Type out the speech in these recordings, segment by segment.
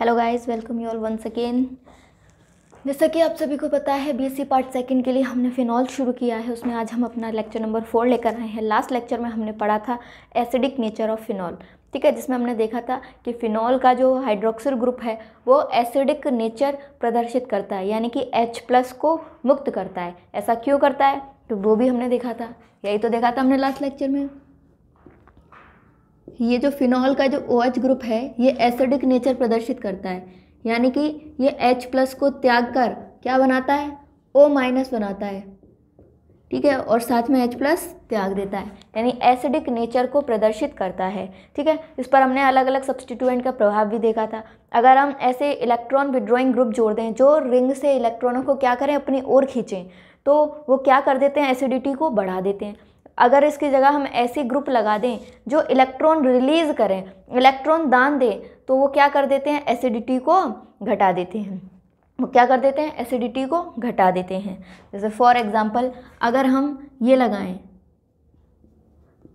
Hello guys welcome you all once again जैसा कि आप सभी को पता है बीएससी पार्ट सेकंड के लिए हमने फिनॉल शुरू किया है। उसमें आज हम अपना लेक्चर नंबर फोर लेकर आए हैं। लास्ट लेक्चर में हमने पढ़ा था एसिडिक नेचर ऑफ़ फिनॉल ठीक है, जिसमें हमने देखा था कि फिनॉल का जो हाइड्रोक्सिल ग्रुप है, वो एसिडिक नेचर प्रदर्शित करता है। यानी कि एच प्लस को मुक्त करता है। ऐसा क्यों करता है? तो वो भी हमने देखा था। यही तो देखा था हमने लास्ट लेक्चर में। ये जो फिनॉल का जो ओ OH ग्रुप है, ये एसिडिक नेचर प्रदर्शित करता है। यानी कि ये H प्लस को त्याग कर क्या बनाता है? O माइनस बनाता है। ठीक है? और साथ में H प्लस त्याग देता है। यानी एसिडिक नेचर को प्रदर्शित करता है। ठीक है? इस पर हमने अलग अलग सब्सटीट्यूएंट का प्रभाव भी देखा था। अगर हम ऐसे इलेक्ट्रॉन विड्रॉइंग ग्रुप जोड़ दें, जो रिंग से इलेक्ट्रॉनों को क्या करें? अपनी ओर खींचें। तो वो क्या कर देते हैं? एसिडिटी को बढ़ा देते हैं। अगर इसकी जगह हम ऐसे ग्रुप लगा दें जो इलेक्ट्रॉन रिलीज़ करें, इलेक्ट्रॉन दान दें तो वो क्या कर देते हैं? एसिडिटी को घटा देते हैं। वो क्या कर देते हैं? एसिडिटी को घटा देते हैं। जैसे फॉर एग्ज़ाम्पल अगर हम ये लगाएँ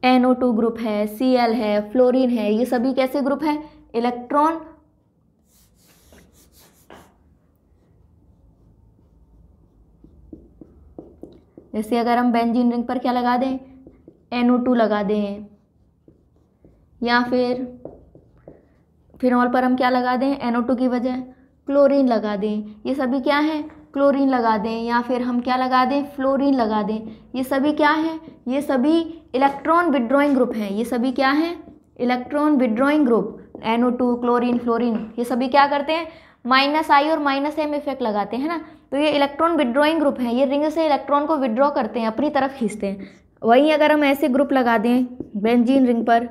NO2 ग्रुप है, Cl है फ्लोरीन है, ये सभी कैसे ग्रुप हैं? इलेक्ट्रॉन जैसे अगर हम बेंजीन रिंग पर क्या लगा दें? NO2 लगा दें। या फिर, फिनॉल पर हम क्या लगा दें? NO2 की वजह क्लोरीन लगा दें। ये सभी क्या हैं? क्लोरीन लगा दें। या फिर हम क्या लगा दें? फ्लोरीन लगा दें। ये सभी क्या हैं? ये सभी इलेक्ट्रॉन विड्रॉइंग ग्रुप हैं। ये सभी क्या हैं? Electron withdrawing group. NO2 chlorine, fluorine. ये सभी क्या करते हैं? माइनस आई और माइनस एम इफ़ेक्ट लगाते हैं ना? तो ये इलेक्ट्रॉन विड्रॉइंग ग्रुप हैं। ये रिंग से इलेक्ट्रॉन को विड्रॉ करते हैं, अपनी तरफ़ खींचते हैं। वहीं अगर हम ऐसे ग्रुप लगा दें बेंजीन रिंग पर,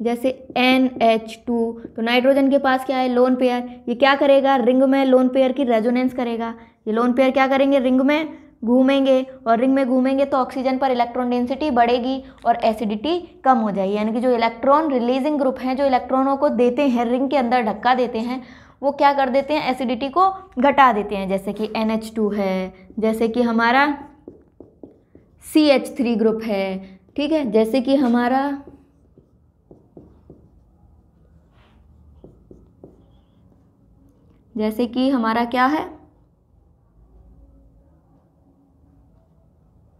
जैसे एन एच टू तो नाइट्रोजन के पास क्या है? लोन पेयर ये क्या करेगा? रिंग में लोन पेयर की रेजोनेंस करेगा। ये लोन पेयर क्या करेंगे? रिंग में घूमेंगे और रिंग में घूमेंगे तो ऑक्सीजन पर इलेक्ट्रॉन डेंसिटी बढ़ेगी और एसिडिटी कम हो जाएगी। यानी कि जो इलेक्ट्रॉन रिलीजिंग ग्रुप हैं, जो इलेक्ट्रॉनों को देते हैं रिंग के अंदर धक्का देते हैं, वो क्या कर देते हैं? एसिडिटी को घटा देते हैं। जैसे कि एन है, जैसे कि हमारा सी एच थ्री ग्रुप है, ठीक है? जैसे कि हमारा जैसे कि हमारा क्या है?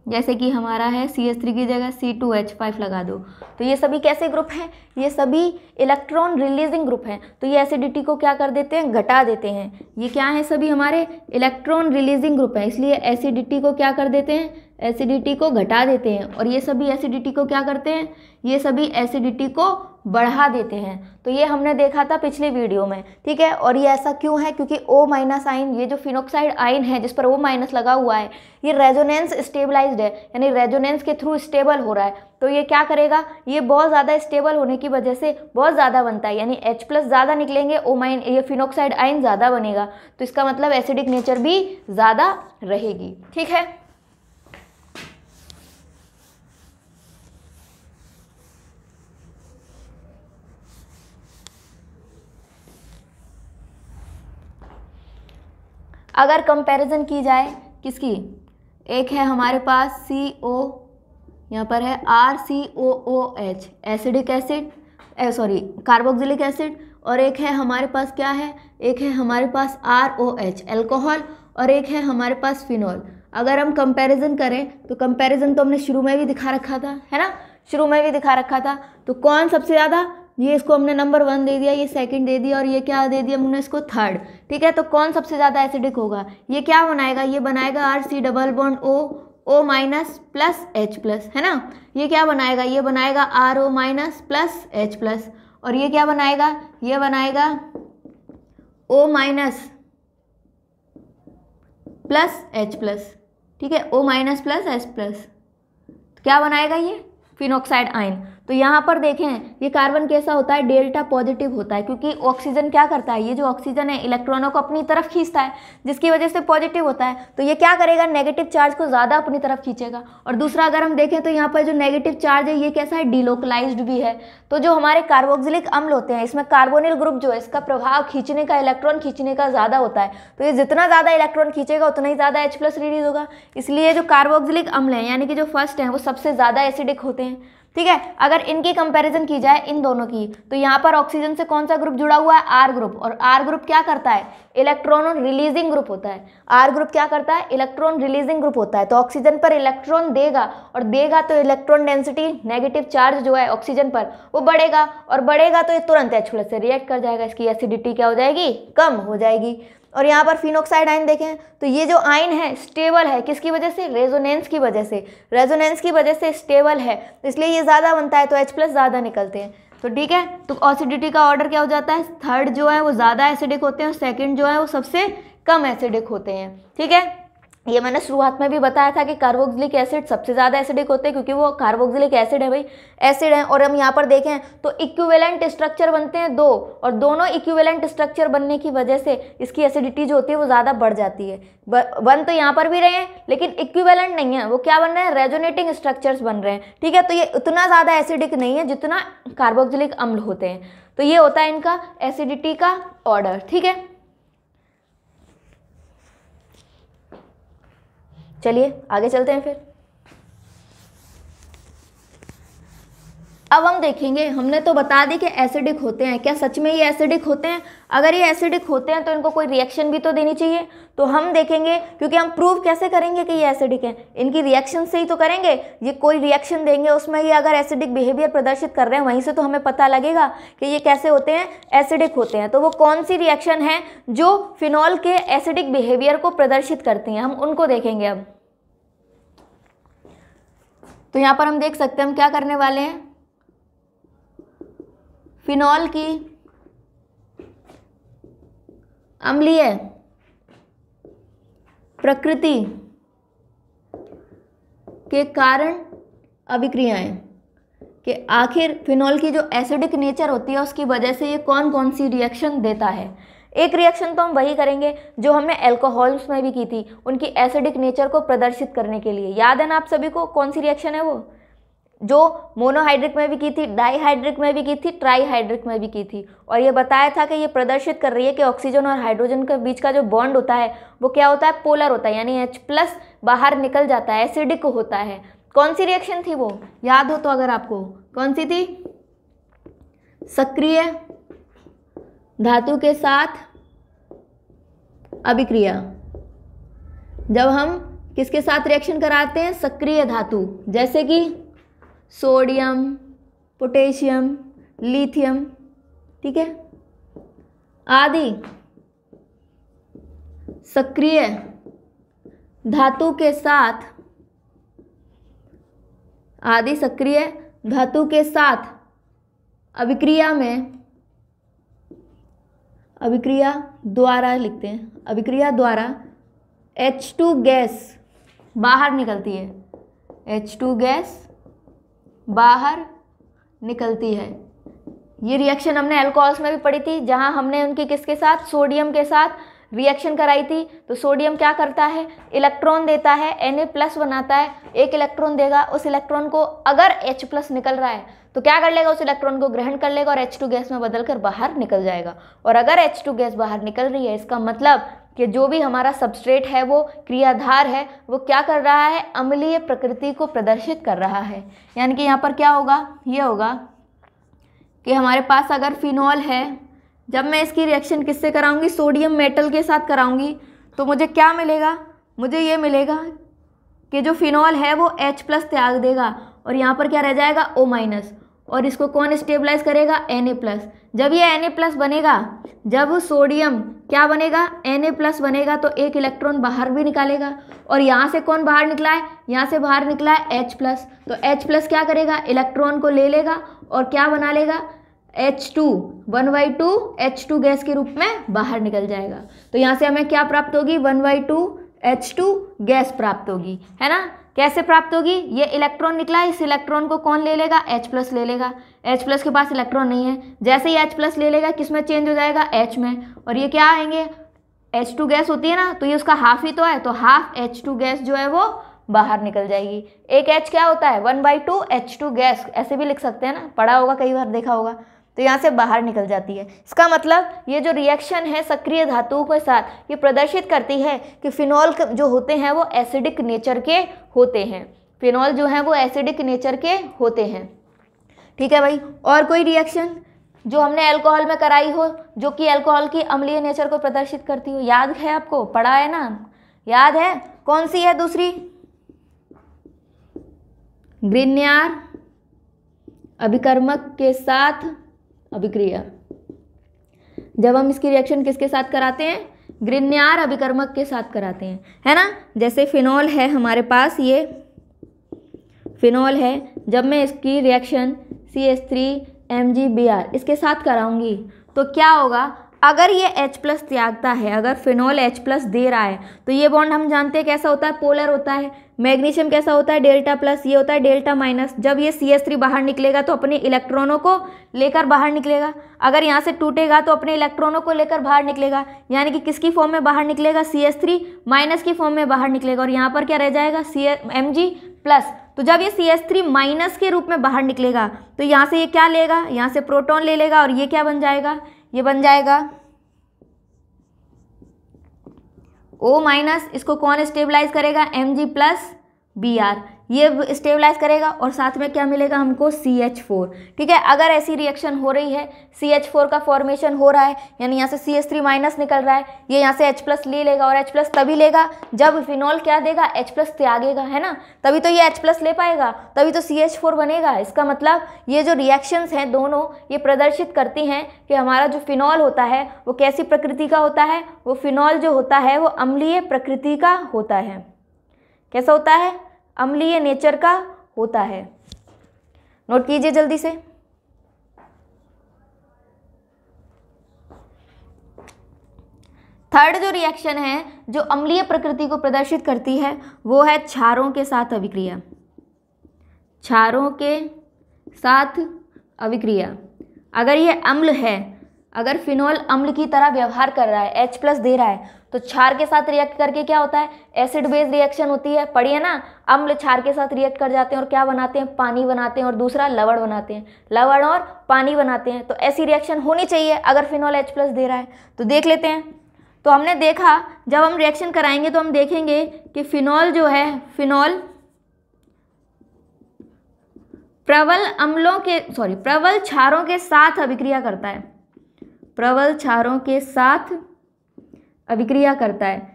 जैसे कि हमारा है सी एस थ्री की जगह सी टू एच फाइव लगा दो। तो ये सभी कैसे ग्रुप हैं? ये सभी इलेक्ट्रॉन रिलीजिंग ग्रुप हैं। तो ये एसिडिटी को क्या कर देते हैं? घटा देते हैं। ये क्या है सभी हमारे? इलेक्ट्रॉन रिलीजिंग ग्रुप हैं। इसलिए एसिडिटी को क्या कर देते हैं? एसिडिटी को घटा देते हैं और ये सभी एसिडिटी को क्या करते हैं? ये सभी एसिडिटी को बढ़ा देते हैं। तो ये हमने देखा था पिछले वीडियो में, ठीक है? और ये ऐसा क्यों है? क्योंकि ओ माइनस आइन ये जो फिनोक्साइड आइन है, जिस पर ओ माइनस लगा हुआ है, ये रेजोनेंस स्टेबलाइज्ड है, यानी रेजोनेंस के थ्रू स्टेबल हो रहा है। तो ये क्या करेगा? ये बहुत ज़्यादा स्टेबल होने की वजह से बहुत ज़्यादा बनता है, यानी एच प्लस ज़्यादा निकलेंगे ओ माइन ये फिनोक्साइड आइन ज़्यादा बनेगा। तो इसका मतलब एसिडिक नेचर भी ज़्यादा रहेगी, ठीक है? अगर कंपैरिजन की जाए, किसकी? एक है हमारे पास सी ओ यहाँ पर है R C O O H acidic acid sorry carboxylic acid और एक है हमारे पास क्या है? एक है हमारे पास आर ओ एच एल्कोहल और एक है हमारे पास फिनॉल अगर हम कंपैरिजन करें तो कंपैरिजन तो हमने शुरू में भी दिखा रखा था, है ना? शुरू में भी दिखा रखा था तो कौन सबसे ज़्यादा ये इसको हमने नंबर वन दे दिया, ये सेकंड दे दिया और ये क्या दे दिया? हमने इसको थर्ड ठीक है? तो कौन सबसे ज़्यादा एसिडिक होगा? ये क्या बनाएगा? ये बनाएगा R C double bond O O minus plus H plus है ना? ये क्या बनाएगा? ये बनाएगा R O minus plus H plus और ये क्या बनाएगा? ये बनाएगा O minus plus H plus ठीक है? O minus plus H plus क्या बनाएगा ये? फिनोक्साइड आयन तो यहाँ पर देखें, ये कार्बन कैसा होता है? डेल्टा पॉजिटिव होता है, क्योंकि ऑक्सीजन क्या करता है? ये जो ऑक्सीजन है, इलेक्ट्रॉनों को अपनी तरफ़ खींचता है, जिसकी वजह से पॉजिटिव होता है। तो ये क्या करेगा? नेगेटिव चार्ज को ज़्यादा अपनी तरफ़ खींचेगा। और दूसरा, अगर हम देखें तो यहाँ पर जो नेगेटिव चार्ज है, ये कैसा है? डिलोकलाइज भी है। तो जो हमारे कार्बोक्सिलिक अम्ल होते हैं, इसमें कार्बोनिल ग्रुप जो है, इसका प्रभाव खींचने का, इलेक्ट्रॉन खींचने का ज़्यादा होता है। तो ये जितना ज़्यादा इलेक्ट्रॉन खींचेगा, उतना ही ज़्यादा एच प्लस रिलीज़ होगा। इसलिए जो कार्बोक्सिलिक अम्ल है, यानी कि जो फ़र्स्ट है, वो सबसे ज़्यादा एसिडिक होते हैं। ठीक है? अगर इनकी कंपैरिजन की जाए इन दोनों की तो यहाँ पर ऑक्सीजन से कौन सा ग्रुप जुड़ा हुआ है? आर ग्रुप और आर ग्रुप क्या करता है? इलेक्ट्रॉन रिलीजिंग ग्रुप होता है। आर ग्रुप क्या करता है? इलेक्ट्रॉन रिलीजिंग ग्रुप होता है। तो ऑक्सीजन पर इलेक्ट्रॉन देगा और देगा तो इलेक्ट्रॉन डेंसिटी नेगेटिव चार्ज जो है ऑक्सीजन पर, वो बढ़ेगा। और बढ़ेगा तो ये तुरंत एच प्लस से रिएक्ट कर जाएगा। इसकी एसिडिटी क्या हो जाएगी? कम हो जाएगी। और यहाँ पर फिनोक्साइड आइन देखें तो ये जो आइन है स्टेबल है, किसकी वजह से? रेजोनेंस की वजह से। रेजोनेंस की वजह से स्टेबल है इसलिए ये ज़्यादा बनता है तो एच प्लस ज़्यादा निकलते हैं। तो ठीक है तो ऑसिडिटी का ऑर्डर क्या हो जाता है? थर्ड जो है, वो ज़्यादा एसिडिक होते हैं और सेकेंड जो है, वो सबसे कम एसिडिक होते हैं। ठीक है? ये मैंने शुरुआत में भी बताया था कि कार्बोक्सिलिक एसिड सबसे ज़्यादा एसिडिक होते हैं, क्योंकि वो कार्बोक्सिलिक एसिड है भाई, एसिड है। और हम यहाँ पर देखें तो इक्विवेलेंट स्ट्रक्चर बनते हैं दो, और दोनों इक्विवेलेंट स्ट्रक्चर बनने की वजह से इसकी एसिडिटी जो होती है वो ज़्यादा बढ़ जाती है। बन तो यहाँ पर भी रहे हैं, लेकिन इक्विवेलेंट नहीं है। वो क्या बन रहे हैं? रेजोनेटिंग स्ट्रक्चर्स बन रहे हैं। ठीक है तो ये उतना ज़्यादा एसिडिक नहीं है जितना कार्बोक्सिलिक अम्ल होते हैं। तो ये होता है इनका एसिडिटी का ऑर्डर ठीक है? चलिए आगे चलते हैं फिर। अब हम देखेंगे, हमने तो बता दी कि एसिडिक होते हैं। क्या सच में ये एसिडिक होते हैं? अगर ये एसिडिक होते हैं तो इनको कोई रिएक्शन भी तो देनी चाहिए। तो हम देखेंगे, क्योंकि हम प्रूव कैसे करेंगे कि ये एसिडिक हैं? इनकी रिएक्शन से ही तो करेंगे। ये कोई रिएक्शन देंगे, उसमें ये अगर एसिडिक बिहेवियर प्रदर्शित कर रहे हैं, वहीं से तो हमें पता लगेगा कि ये कैसे होते हैं एसिडिक होते हैं। तो वो कौन सी रिएक्शन है जो फिनॉल के एसिडिक बिहेवियर को प्रदर्शित करती हैं? हम उनको देखेंगे अब। तो यहाँ पर हम देख सकते हैं, हम क्या करने वाले हैं? फिनॉल की अम्लीय प्रकृति के कारण अभिक्रियाएँ कि आखिर फिनॉल की जो एसिडिक नेचर होती है, उसकी वजह से ये कौन कौन सी रिएक्शन देता है? एक रिएक्शन तो हम वही करेंगे जो हमने एल्कोहल्स में भी की थी, उनकी एसिडिक नेचर को प्रदर्शित करने के लिए। याद है ना आप सभी को कौन सी रिएक्शन है वो? जो मोनोहाइड्रिक में भी की थी, डाईहाइड्रिक में भी की थी, ट्राईहाइड्रिक में भी की थी। और ये बताया था कि ये प्रदर्शित कर रही है कि ऑक्सीजन और हाइड्रोजन के बीच का जो बॉन्ड होता है, वो क्या होता है? पोलर होता है, यानी एच प्लस बाहर निकल जाता है, एसिडिक होता है। कौन सी रिएक्शन थी वो? याद हो तो अगर आपको, कौन सी थी? सक्रिय धातु के साथ अभिक्रिया। जब हम किसके साथ रिएक्शन कराते हैं? सक्रिय धातु, जैसे कि सोडियम, पोटेशियम, लिथियम, ठीक है? आदि सक्रिय धातु के साथ, आदि सक्रिय धातु के साथ अभिक्रिया में, अभिक्रिया द्वारा लिखते हैं। अभिक्रिया द्वारा H2 गैस बाहर निकलती है। H2 गैस बाहर निकलती है। ये रिएक्शन हमने अल्कोहल्स में भी पढ़ी थी, जहाँ हमने उनकी किसके साथ? सोडियम के साथ रिएक्शन कराई थी। तो सोडियम क्या करता है? इलेक्ट्रॉन देता है, Na प्लस बनाता है। एक इलेक्ट्रॉन देगा, उस इलेक्ट्रॉन को अगर H प्लस निकल रहा है तो क्या कर लेगा? उस इलेक्ट्रॉन को ग्रहण कर लेगा और H2 गैस में बदल कर बाहर निकल जाएगा। और अगर H2 गैस बाहर निकल रही है, इसका मतलब कि जो भी हमारा सबस्ट्रेट है, वो क्रियाधार है, वो क्या कर रहा है? अम्लीय प्रकृति को प्रदर्शित कर रहा है। यानी कि यहाँ पर क्या होगा? ये होगा कि हमारे पास अगर फिनॉल है, जब मैं इसकी रिएक्शन किससे कराऊँगी? सोडियम मेटल के साथ कराऊँगी तो मुझे क्या मिलेगा? मुझे ये मिलेगा कि जो फिनॉल है, वो H प्लस त्याग देगा और यहाँ पर क्या रह जाएगा? O माइनस और इसको कौन स्टेबलाइज करेगा? Na प्लस जब ये Na प्लस बनेगा, जब सोडियम क्या बनेगा? Na प्लस बनेगा तो एक इलेक्ट्रॉन बाहर भी निकालेगा। और यहाँ से कौन बाहर निकला है? यहाँ से बाहर निकला है H प्लस तो H प्लस क्या करेगा? इलेक्ट्रॉन को ले लेगा और क्या बना लेगा? H two one by two H two gas के रूप में बाहर निकल जाएगा। तो यहाँ से हमें क्या प्राप्त होगी? One by two H two gas प्राप्त होगी। है ना? कैसे प्राप्त होगी? ये इलेक्ट्रॉन निकला, इस इलेक्ट्रॉन को कौन ले लेगा? H प्लस ले लेगा। H प्लस के पास इलेक्ट्रॉन नहीं है। जैसे ही H प्लस ले लेगा किसमें चेंज हो जाएगा? H में। और ये क्या आएँगे? H टू गैस होती है ना तो ये उसका हाफ़ ही तो है तो हाफ़ H टू गैस जो है वो बाहर निकल जाएगी। एक H क्या होता है? One by two H two gas ऐसे भी लिख सकते हैं ना? पढ़ा होगा, कई बार देखा होगा। तो यहाँ से बाहर निकल जाती है। इसका मतलब ये जो रिएक्शन है सक्रिय धातुओं के साथ, ये प्रदर्शित करती है कि फिनॉल जो होते हैं वो एसिडिक नेचर के होते हैं। फिनॉल जो हैं वो एसिडिक नेचर के होते हैं। ठीक है भाई? और कोई रिएक्शन जो हमने अल्कोहल में कराई हो, जो कि अल्कोहल की अम्लीय नेचर को प्रदर्शित करती हो? याद है आपको? पढ़ा है ना? याद है? कौन सी है दूसरी? ग्रीन्यार अभिकर्मक के साथ अभिक्रिया। जब हम इसकी रिएक्शन किसके साथ कराते हैं? ग्रिन्यार अभिकर्मक के साथ कराते हैं। है ना? जैसे फिनॉल है हमारे पास, ये फिनॉल है। जब मैं इसकी reaction C S three M G B R इसके साथ कराऊँगी तो क्या होगा? अगर ये H प्लस त्यागता है, अगर फिनॉल H प्लस दे रहा है तो ये बॉन्ड हम जानते हैं कैसा होता है? पोलर होता है। मैग्नीशियम कैसा होता है? डेल्टा प्लस ये होता है डेल्टा माइनस जब ये सी एस थ्री बाहर निकलेगा तो अपने इलेक्ट्रॉनों को लेकर बाहर निकलेगा। अगर यहाँ से टूटेगा तो अपने इलेक्ट्रॉनों को लेकर बाहर निकलेगा। यानी कि किसकी फॉर्म में बाहर निकलेगा? सी एस थ्री माइनस की फॉर्म में बाहर निकलेगा। और यहाँ पर क्या रह जाएगा? सी एम जी प्लस तो जब ये सी एस थ्री माइनस के रूप में बाहर निकलेगा तो यहाँ से ये क्या लेगा? यहाँ से प्रोटोन ले लेगा और ये क्या बन जाएगा? ये बन जाएगा। ओ माइनस इसको कौन स्टेबलाइज करेगा? M G plus B R ये स्टेबलाइज करेगा और साथ में क्या मिलेगा हमको सी एच फोर ठीक है? अगर ऐसी रिएक्शन हो रही है सी एच फोर का फॉर्मेशन हो रहा है, यानी यहाँ से सी एच थ्री माइनस निकल रहा है, ये यहाँ से एच प्लस ले लेगा और एच प्लस तभी लेगा जब फिनॉल क्या देगा? एच प्लस त्यागेगा, है ना? तभी तो ये एच प्लस ले पाएगा, तभी तो सी एच फोर बनेगा। इसका मतलब ये जो रिएक्शंस हैं दोनों, ये प्रदर्शित करती हैं कि हमारा जो फिनॉल होता है, वो कैसी प्रकृति का होता है? वो फिनॉल जो होता है, वो अम्लीय प्रकृति का होता है। कैसा होता है? अम्लीय नेचर का होता है। नोट कीजिए जल्दी से। थर्ड जो रिएक्शन है, जो अम्लीय प्रकृति को प्रदर्शित करती है, वो है क्षारों के साथ अभिक्रिया। क्षारों के साथ अभिक्रिया। अगर ये अम्ल है अगर फिनॉल अम्ल की तरह व्यवहार कर रहा है, H प्लस दे रहा है तो क्षार के साथ रिएक्ट करके क्या होता है? एसिड बेस रिएक्शन होती है। पढ़िए ना, अम्ल क्षार के साथ रिएक्ट कर जाते हैं और क्या बनाते हैं? पानी बनाते हैं और दूसरा लवण बनाते हैं। लवण और पानी बनाते हैं। तो ऐसी रिएक्शन होनी चाहिए अगर फिनॉल एच प्लस दे रहा है। तो देख लेते हैं। तो हमने देखा, जब हम रिएक्शन कराएँगे तो हम देखेंगे कि फिनॉल जो है, फिनॉल प्रबल अम्लों के सॉरी प्रबल क्षारों के साथ अभिक्रिया करता है। प्रबल क्षारों के साथ अभिक्रिया करता है।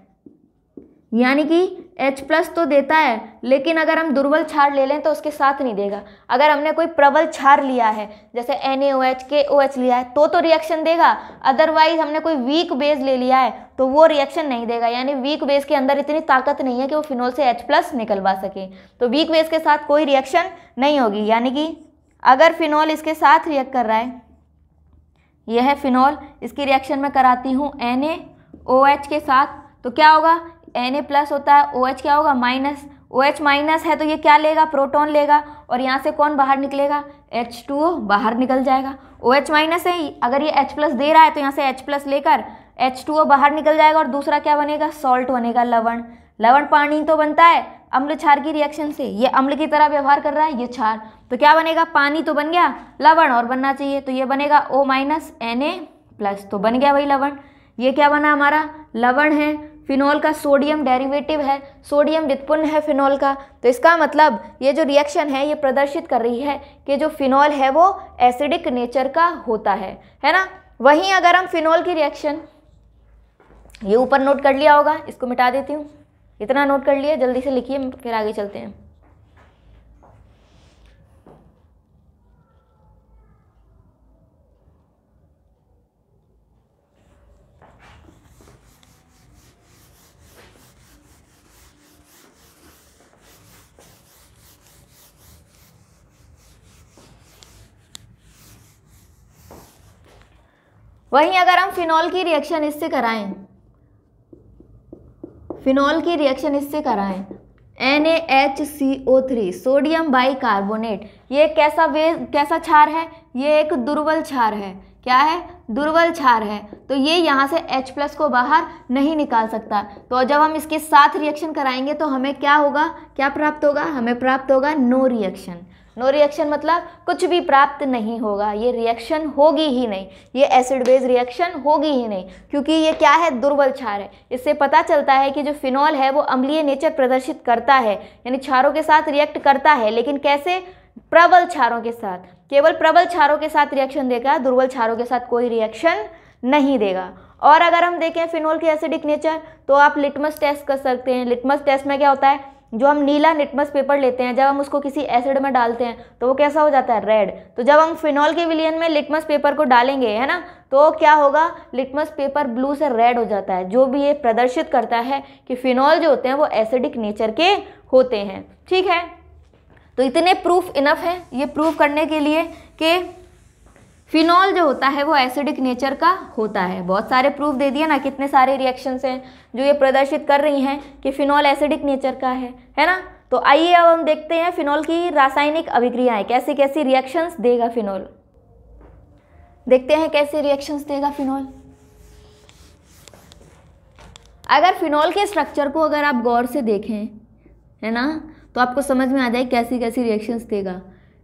यानी कि H प्लस तो देता है, लेकिन अगर हम दुर्बल क्षार ले लें तो उसके साथ नहीं देगा। अगर हमने कोई प्रबल क्षार लिया है, जैसे एन ए ओ एच के ओ एच लिया है तो तो रिएक्शन देगा। अदरवाइज़ हमने कोई वीक बेस ले लिया है तो वो रिएक्शन नहीं देगा। यानी वीक बेस के अंदर इतनी ताकत नहीं है कि वो फिनोल से H प्लस निकलवा सके। तो वीक बेस के साथ कोई रिएक्शन नहीं होगी। यानी कि अगर फिनॉल इसके साथ रिएक्ट कर रहा है यह है फिनॉल इसकी रिएक्शन में कराती हूँ एन ओ OH के साथ। तो क्या होगा? Na प्लस होता है। ओ OH क्या होगा? माइनस ओ OH माइनस है तो ये क्या लेगा? प्रोटॉन लेगा। और यहाँ से कौन बाहर निकलेगा? H2O बाहर निकल जाएगा। ओ OH माइनस है। अगर ये H प्लस दे रहा है तो यहाँ से H प्लस लेकर H2O बाहर निकल जाएगा। और दूसरा क्या बनेगा? सॉल्ट बनेगा, लवण। लवण पानी तो बनता है। अम्ल क्षार की रिएक्शन से। ये अम्ल की तरह व्यवहार कर रहा है। ये क्षार। तो क्या बनेगा? पानी तो बन गया, लवण और बनना चाहिए। तो ये बनेगा O minus N A plus तो बन गया वही लवण। ये क्या बना हमारा? लवण है फिनॉल का सोडियम डेरिवेटिव है। सोडियम व्युत्पन्न है फिनॉल का। तो इसका मतलब ये जो रिएक्शन है, ये प्रदर्शित कर रही है कि जो फिनॉल है, वो एसिडिक नेचर का होता है। है ना? वहीं अगर हम फिनॉल की रिएक्शन ये ऊपर नोट कर लिया होगा, इसको मिटा देती हूँ। इतना नोट कर लिया, जल्दी से लिखिए, फिर आगे चलते हैं। वहीं अगर हम फिनॉल की रिएक्शन इससे कराएँ, फिनॉल की रिएक्शन इससे कराएँ N H C O three sodium bicarbonate ये कैसा वे, कैसा क्षार है? ये एक दुर्बल क्षार है। क्या है? दुर्बल क्षार है। तो ये यहाँ से H प्लस को बाहर नहीं निकाल सकता। तो जब हम इसके साथ रिएक्शन कराएँगे तो हमें क्या होगा? क्या प्राप्त होगा? हमें प्राप्त होगा नो रिएक्शन नो रिएक्शन मतलब कुछ भी प्राप्त नहीं होगा। ये रिएक्शन होगी ही नहीं। ये एसिड बेस रिएक्शन होगी ही नहीं। क्योंकि ये क्या है? दुर्बल क्षार है। इससे पता चलता है कि जो फिनॉल है वो अम्लीय नेचर प्रदर्शित करता है। यानी क्षारों के साथ रिएक्ट करता है। लेकिन कैसे? प्रबल क्षारों के साथ। केवल प्रबल क्षारों के साथ रिएक्शन देगा। दुर्बल क्षारों के साथ कोई रिएक्शन नहीं देगा। और अगर हम देखें फिनोल की एसिडिक नेचर तो आप लिटमस टेस्ट कर सकते हैं। लिटमस टेस्ट में क्या होता है? जो हम नीला लिटमस पेपर लेते हैं, जब हम उसको किसी एसिड में डालते हैं तो वो कैसा हो जाता है? रेड। तो जब हम फिनॉल के विलियन में लिटमस पेपर को डालेंगे, है ना तो क्या होगा? लिटमस पेपर ब्लू से रेड हो जाता है, जो भी ये प्रदर्शित करता है कि फिनॉल जो होते हैं, वो एसिडिक नेचर के होते हैं। ठीक है? तो इतने प्रूफ इनफ है, ये प्रूफ करने के लिए कि फिनॉल जो होता है वो एसिडिक नेचर का होता है। बहुत सारे प्रूफ दे दिए ना, कितने सारे रिएक्शंस हैं जो ये प्रदर्शित कर रही हैं कि फिनॉल एसिडिक नेचर का है है ना? तो आइए अब हम देखते हैं फिनॉल की रासायनिक अभिक्रियाएँ। कैसी कैसी रिएक्शंस देगा फिनॉल? देखते हैं कैसे रिएक्शंस देगा फिनॉल। अगर फिनॉल के स्ट्रक्चर को अगर आप गौर से देखें, है ना तो आपको समझ में आ जाए कैसी कैसी रिएक्शंस देगा।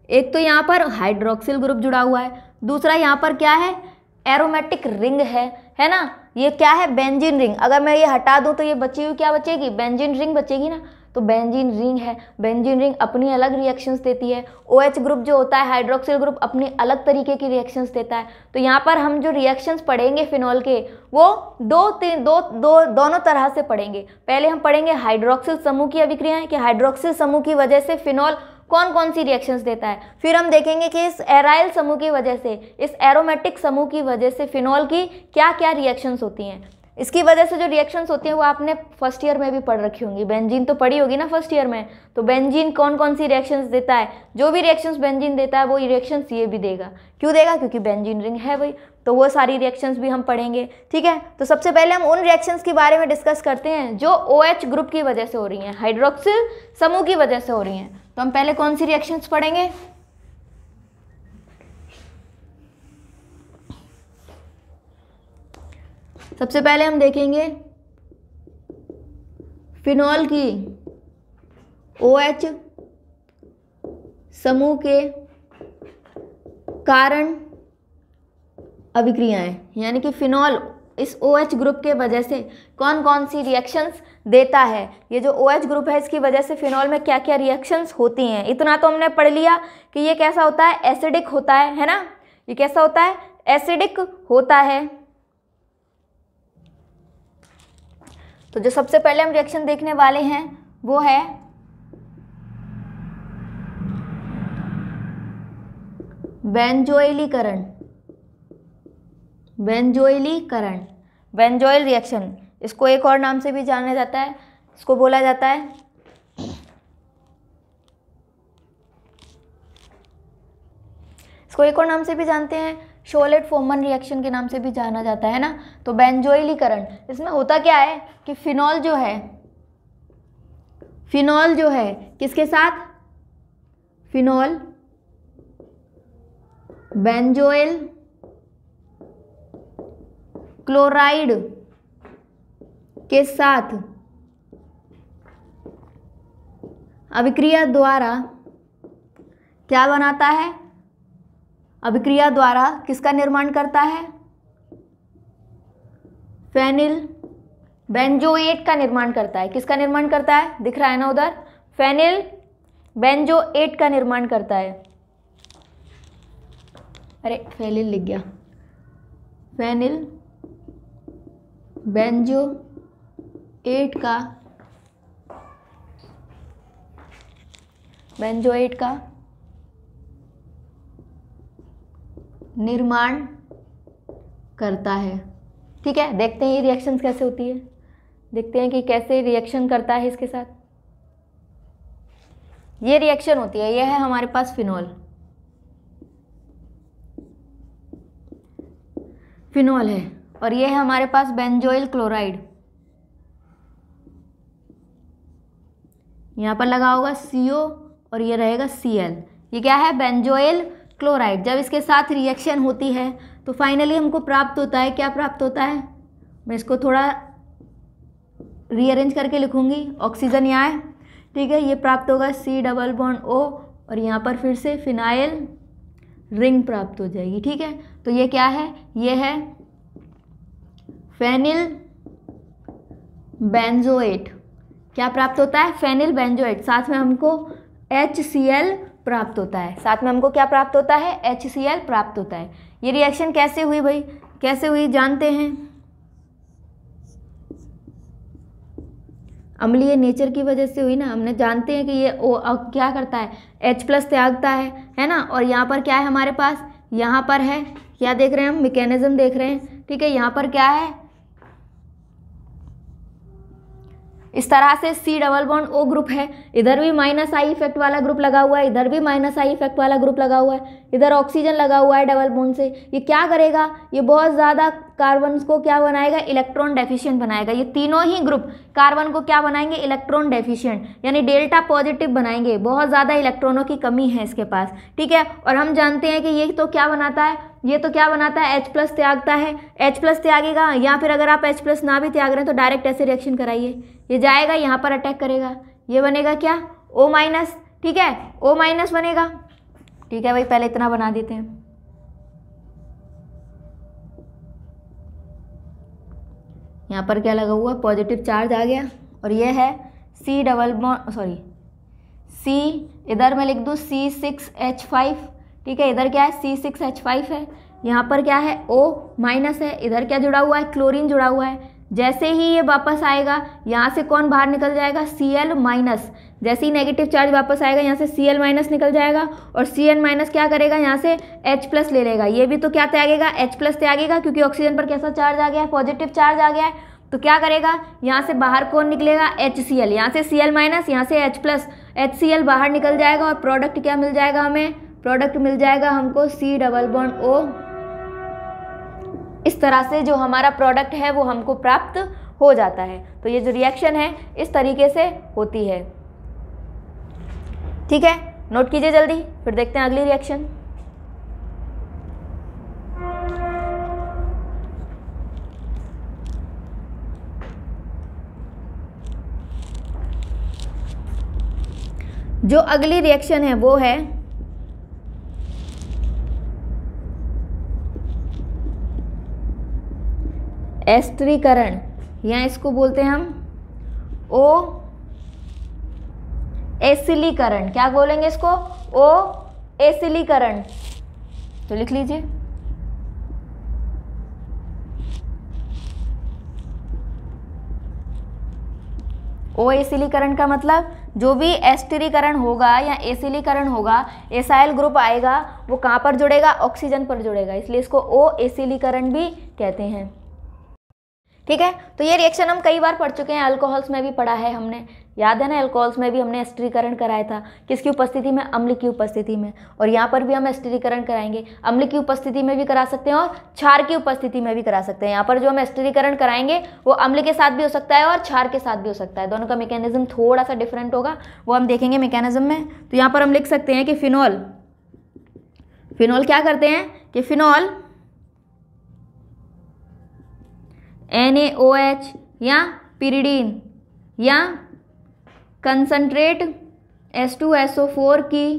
एक तो यहाँ पर हाइड्रोक्सिल ग्रुप जुड़ा हुआ है दूसरा यहाँ पर क्या है? एरोमेटिक रिंग है है ना? ये क्या है? बेंजिन रिंग अगर मैं ये हटा दूँ तो ये बची हुई क्या बचेगी? बेंजिन रिंग बचेगी ना? तो बेंजीन रिंग है। बेंजीन रिंग अपनी अलग रिएक्शंस देती है। ओ OH ग्रुप जो होता है हाइड्रोक्सिल ग्रुप अपनी अलग तरीके की रिएक्शंस देता है। तो यहाँ पर हम जो रिएक्शंस पढ़ेंगे फिनॉल के, वो दो तीन, दो दो, दोनों तरह से पढ़ेंगे। पहले हम पढ़ेंगे हाइड्रोक्सिल समूह की अभिक्रियाएँ कि हाइड्रोक्सिल समूह की वजह से फिनॉल कौन कौन सी रिएक्शंस देता है? फिर हम देखेंगे कि इस एराइल समूह की वजह से, इस एरोमेटिक समूह की वजह से फिनॉल की क्या क्या रिएक्शंस होती हैं? इसकी वजह से जो रिएक्शंस होती हैं, वो आपने फ़र्स्ट ईयर में भी पढ़ रखी होंगी। बेंजीन तो पढ़ी होगी ना फ़र्स्ट ईयर में? तो बेंजीन कौन कौन सी रिएक्शंस देता है? जो भी रिएक्शंस बेंजीन देता है, वो रिएक्शंस ये भी देगा। क्यों देगा? क्योंकि बेंजीन रिंग है वही तो वो सारी रिएक्शंस भी हम पढ़ेंगे, ठीक है? तो सबसे पहले हम उन रिएक्शंस के बारे में डिस्कस करते हैं, जो ओ OH ग्रुप की वजह से हो रही हैं हाइड्रोक्सिल समूह की वजह से हो रही हैं। तो हम पहले कौन सी रिएक्शंस पढ़ेंगे? सबसे पहले हम देखेंगे फिनॉल की ओ OH समूह के कारण अभिक्रियाएँ, यानी कि फिनॉल इस ओ OH ग्रुप के वजह से कौन कौन सी रिएक्शंस देता है? ये जो ओ OH ग्रुप है, इसकी वजह से फिनॉल में क्या क्या रिएक्शंस होती हैं? इतना तो हमने पढ़ लिया कि ये कैसा होता है? एसिडिक होता है है ना? ये कैसा होता है? एसिडिक होता है। तो जो सबसे पहले हम रिएक्शन देखने वाले हैं, वो है बेंजोइलीकरण। बेंजोइलीकरण। बेंजोइल रिएक्शन इसको एक और नाम से भी जाना जाता है, इसको बोला जाता है। इसको एक और नाम से भी जानते हैं शोलेट फोमन रिएक्शन के नाम से भी जाना जाता है ना? तो बेंजोइलीकरण इसमें होता क्या है कि फिनॉल जो है फिनॉल जो है, किसके साथ? फिनॉल बेंजोइल क्लोराइड के साथ अभिक्रिया द्वारा क्या बनाता है? अभिक्रिया द्वारा किसका निर्माण करता है? फेनिल बेंजोएट का निर्माण करता है। किसका निर्माण करता है? दिख रहा है ना उधर? फेनिल बेंजोएट का निर्माण करता है। अरे फेनिल लिख गया। फेनिल बेंजो एट का बेंजोएट का, निर्माण करता है। ठीक है, देखते हैं ये रिएक्शंस कैसे होती है। देखते हैं कि कैसे रिएक्शन करता है इसके साथ। ये रिएक्शन होती है, ये है हमारे पास फिनॉल फिनॉल है। और ये है हमारे पास बेंजोइल क्लोराइड। यहाँ पर लगा होगा CO और ये रहेगा सी ये क्या है? Benzoyl chloride. जब इसके साथ रिएक्शन होती है तो फाइनली हमको प्राप्त होता है। क्या प्राप्त होता है? मैं इसको थोड़ा रीअरेंज करके लिखूँगी। ऑक्सीजन यहाँ है। ठीक है, ये प्राप्त होगा सी डबल बॉन्ड ओ और यहाँ पर फिर से फिनाइल रिंग प्राप्त हो जाएगी। ठीक है तो ये क्या है? ये है फेनिल बेंजोएट क्या प्राप्त होता है? फेनिल बेंजोएट साथ में हमको एच सी एल प्राप्त होता है। साथ में हमको क्या प्राप्त होता है? एच सी एल प्राप्त होता है। ये रिएक्शन कैसे हुई भाई? कैसे हुई? जानते हैं? अम्लीय नेचर की वजह से हुई ना? हमने जानते हैं कि ये ओ क्या करता है? एच प्लस त्यागता है है ना? और यहाँ पर क्या है हमारे पास? यहाँ पर है। क्या देख रहे हैं हम? मैकेनिज्म देख रहे हैं। ठीक है? यहाँ पर क्या है? इस तरह से C double bond O group है। इधर भी माइनस आई इफ़ेक्ट वाला ग्रुप लगा हुआ है, इधर भी माइनस आई इफ़ेक्ट वाला ग्रुप लगा हुआ है। इधर ऑक्सीजन लगा हुआ है डबल बॉन्ड से। ये क्या करेगा? ये बहुत ज़्यादा कार्बन को क्या बनाएगा? इलेक्ट्रॉन डेफिशिएंट बनाएगा। ये तीनों ही ग्रुप कार्बन को क्या बनाएँगे? इलेक्ट्रॉन डेफिशिएंट यानी डेल्टा पॉजिटिव बनाएँगे। बहुत ज़्यादा इलेक्ट्रॉनों की कमी है इसके पास। ठीक है? और हम जानते हैं कि ये तो क्या बनाता है? ये तो क्या बनाता है? H प्लस त्यागता है। H प्लस त्यागेगा या फिर अगर आप H प्लस ना भी त्याग रहे हैं तो डायरेक्ट ऐसे रिएक्शन कराइए। ये जाएगा, यहाँ पर अटैक करेगा। ये बनेगा क्या? O माइनस ठीक है? O माइनस बनेगा। ठीक है भाई, पहले इतना बना देते हैं। यहाँ पर क्या लगा हुआ? पॉजिटिव चार्ज आ गया। और ये है सी डबल सॉरी सी इधर मैं लिख दूँ सी सिक्स एच फाइव ठीक है, इधर क्या है? सी सिक्स एच फाइव है। यहाँ पर क्या है? ओ माइनस है। इधर क्या जुड़ा हुआ है? क्लोरीन जुड़ा हुआ है। जैसे ही ये वापस आएगा, यहाँ से कौन बाहर निकल जाएगा? सी एल माइनस जैसे ही नेगेटिव चार्ज वापस आएगा, यहाँ से सी एल माइनस निकल जाएगा और सी एन माइनस क्या करेगा? यहाँ से एच प्लस ले लेगा। ये भी तो क्या त्यागेगा? एच प्लस त्यागेगा, क्योंकि ऑक्सीजन पर कैसा चार्ज आ गया? है पॉजिटिव चार्ज आ गया है। तो क्या करेगा? यहाँ से बाहर कौन निकलेगा? एच सी एल यहाँ से सी एल माइनस यहाँ से H plus H C L बाहर निकल जाएगा और प्रोडक्ट क्या मिल जाएगा हमें? प्रोडक्ट मिल जाएगा हमको सी डबल बॉन्ड ओ इस तरह से जो हमारा प्रोडक्ट है, वो हमको प्राप्त हो जाता है। तो ये जो रिएक्शन है, इस तरीके से होती है। ठीक है? नोट कीजिए जल्दी, फिर देखते हैं अगली रिएक्शन जो अगली रिएक्शन है, वो है एस्ट्रीकरण या इसको बोलते हैं हम? ओ एसिलीकरण, क्या बोलेंगे इसको? ओ एसिलीकरण। तो लिख लीजिए। ओ एसिलीकरण का मतलब जो भी एस्टिरीकरण होगा या एसिलीकरण होगा, एसाइल ग्रुप आएगा, वो कहाँ पर जुड़ेगा? ऑक्सीजन पर जुड़ेगा। इसलिए इसको ओ एसिलीकरण भी कहते हैं। ठीक है? तो ये रिएक्शन हम कई बार पढ़ चुके हैं अल्कोहल्स में भी पढ़ा है हमने। याद है ना अल्कोहल्स में भी हमने एस्ट्रीकरण कराया था? किसकी उपस्थिति में? अम्ल की उपस्थिति में। और यहाँ पर भी हम एस्ट्रीकरण कराएँगे। अम्ल की उपस्थिति में भी करा सकते हैं और क्षार की उपस्थिति में भी करा सकते हैं। यहाँ पर जो हम एस्ट्रीकरण कराएँगे, वो अम्ल के साथ भी हो सकता है और क्षार के साथ भी हो सकता है। दोनों का मेकेनिज्म थोड़ा सा डिफरेंट होगा। वो हम देखेंगे मेकेनिज्म में। तो यहाँ पर हम लिख सकते हैं कि फिनॉल फिनॉल क्या करते हैं? कि phenol N A O H या पिरीडीन या concentrate S two S O four की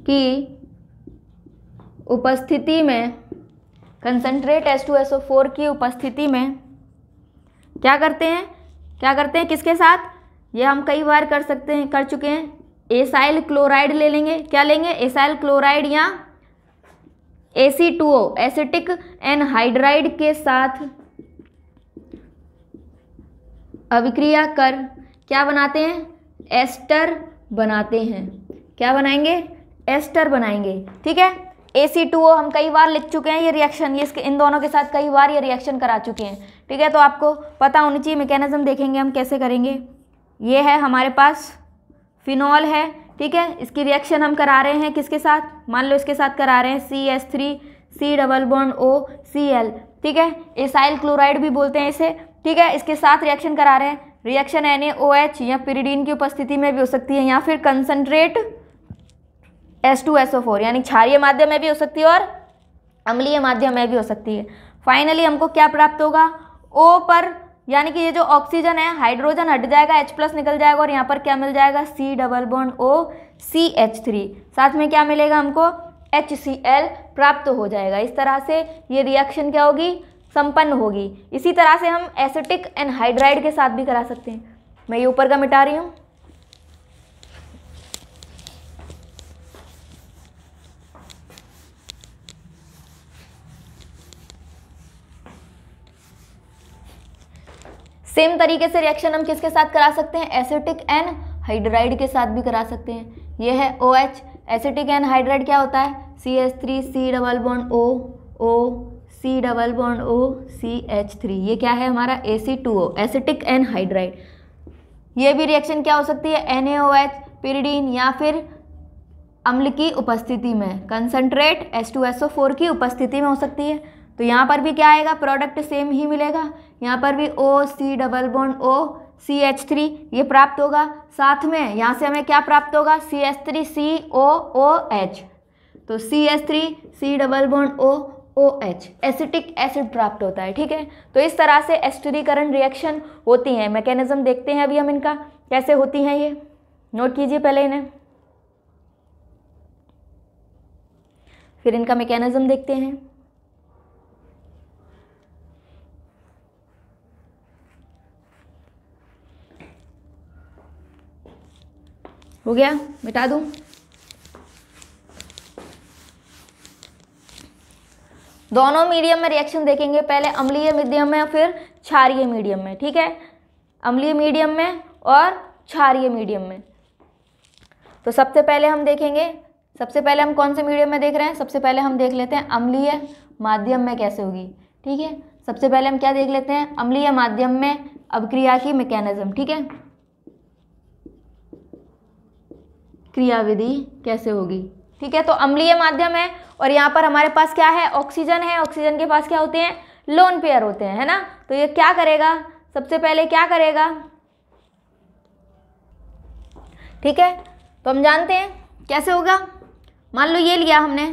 की उपस्थिति में concentrate S two S O four की उपस्थिति में क्या करते हैं? क्या करते हैं? किसके साथ? ये हम कई बार कर सकते हैं, कर चुके हैं। एसाइल क्लोराइड ले लेंगे। क्या लेंगे? एसाइल क्लोराइड या ओ एसिटिक एनहाइड्राइड के साथ अभिक्रिया कर क्या बनाते हैं? एस्टर बनाते हैं। क्या बनाएँगे? एस्टर बनाएँगे। ठीक है? ए सी टू ओ हम कई बार लिख चुके हैं ये रिएक्शन ये इसके, इन दोनों के साथ कई बार ये रिएक्शन करा चुके हैं। ठीक है? तो आपको पता होनी चाहिए मैकेनिज्म देखेंगे हम कैसे करेंगे। ये है हमारे पास फिनॉल है ठीक है? इसकी रिएक्शन हम करा रहे हैं किसके साथ? मान लो इसके साथ करा रहे हैं C S three C double bond O C L ठीक है? एसाइल क्लोराइड भी बोलते हैं इसे, ठीक है? इसके साथ रिएक्शन करा रहे हैं। रिएक्शन एन एच या पिरीडीन की उपस्थिति में भी हो सकती है, या फिर concentrate S two S O four यानी क्षारीय माध्यम में भी हो सकती है और अम्लीय माध्यम में भी हो सकती है। फाइनली हमको क्या प्राप्त होगा? ओ पर यानी कि ये जो ऑक्सीजन है हाइड्रोजन हट जाएगा, H प्लस निकल जाएगा और यहाँ पर क्या मिल जाएगा? C double bond O C H three साथ में क्या मिलेगा हमको? एच सी एल प्राप्त हो जाएगा। इस तरह से ये रिएक्शन क्या होगी? संपन्न होगी। इसी तरह से हम एसिटिक एनहाइड्राइड के साथ भी करा सकते हैं। मैं ये ऊपर का मिटा रही हूँ। सेम तरीके से रिएक्शन हम किसके साथ करा सकते हैं? एसिटिक एन हाइड्राइड के साथ भी करा सकते हैं। ये है O H acetic anhydride क्या होता है? C H three C double bond O O C double bond O C H three ये क्या है हमारा? A C two O acetic anhydride ये भी रिएक्शन क्या हो सकती है? N A O H pyridine या फिर अम्ल की उपस्थिति में। Concentrate S two S O four की उपस्थिति में हो सकती है। तो यहाँ पर भी क्या आएगा? प्रोडक्ट सेम ही मिलेगा। यहाँ पर भी O C double bond O C H three ये प्राप्त होगा। साथ में यहाँ से हमें क्या प्राप्त होगा? C H three C O O H तो C H three C double bond O O H acetic acid प्राप्त होता है, ठीक है? तो इस तरह से एस्टरीकरण रिएक्शन होती हैं। मैकेनिज्म देखते हैं अभी हम इनका। कैसे होती हैं ये? नोट कीजिए पहले इन्हें। फिर इनका मैकेनिज्म देखते हैं। हो गया? मिटा दूँ? दोनों मीडियम में रिएक्शन देखेंगे। पहले अम्लीय मीडियम में, फिर क्षारीय मीडियम में, ठीक है? अम्लीय मीडियम में और क्षारीय मीडियम में। तो सबसे पहले हम देखेंगे, सबसे पहले हम कौन से मीडियम में देख रहे हैं? सबसे पहले हम देख लेते हैं अम्लीय माध्यम में कैसे होगी, ठीक है? सबसे पहले हम क्या देख लेते हैं? अम्लीय माध्यम में अभिक्रिया की मैकेनिज्म ठीक है? क्रियाविधि कैसे होगी? ठीक है तो अम्लीय माध्यम है और यहाँ पर हमारे पास क्या है? ऑक्सीजन है। ऑक्सीजन के पास क्या होते हैं? लोन पेयर होते हैं, है ना? तो ये क्या करेगा? सबसे पहले क्या करेगा? ठीक है तो हम जानते हैं कैसे होगा। मान लो ये लिया हमने।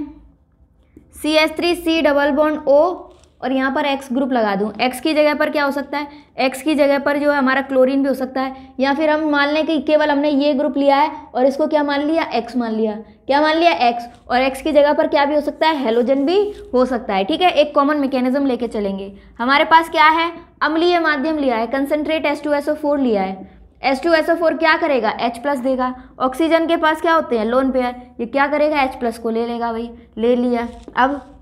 C S three C double bond O और यहाँ पर एक्स ग्रुप लगा दूँ। एक्स की जगह पर क्या हो सकता है? एक्स की जगह पर जो है हमारा क्लोरीन भी हो सकता है। या फिर हम मान लें कि केवल हमने ये ग्रुप लिया है और इसको क्या मान लिया? एक्स मान लिया। क्या मान लिया? एक्स और एक्स की जगह पर क्या भी हो सकता है? हेलोजन भी हो सकता है। ठीक है? एक कॉमन मैकेनिज्म लेके चलेंगे। हमारे पास क्या है? अम्लीय माध्यम लिया है। Concentrate S two S O four लिया है। S two S O four क्या करेगा? एच प्लस देगा। ऑक्सीजन के पास क्या होते हैं? लोन पेयर ये क्या करेगा? एच प्लस को ले लेगा भाई। ले लिया। अब